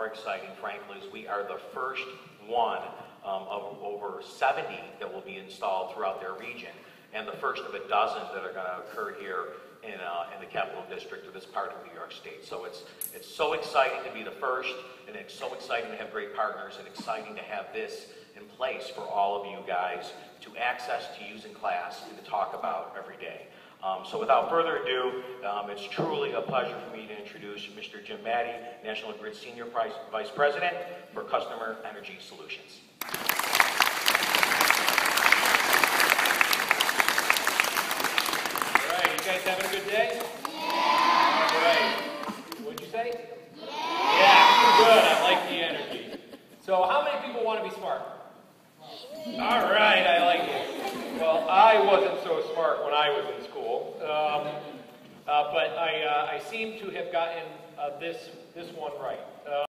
more exciting, frankly, is we are the first one um, of over 70 that will be installed throughout their region, and the first of a dozen that are going to occur here in, uh, in the capital district of this part of New York State. So it's, it's so exciting to be the first, and it's so exciting to have great partners, and exciting to have this in place for all of you guys to access, to use in class, and to talk about every day. Um, so without further ado, um, it's truly a pleasure for me to introduce Mr. Jim Maddy, National Grid Senior Price, Vice President for Customer Energy Solutions. All right, you guys having a good day? Yeah. All right. What'd you say? Yeah. Yeah, good. I like the energy. So, how many people want to be smart? All right, I like it. Well, I wasn't so smart when I was in school, um, uh, but I, uh, I seem to have gotten uh, this this one right.